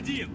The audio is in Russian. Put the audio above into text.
Один!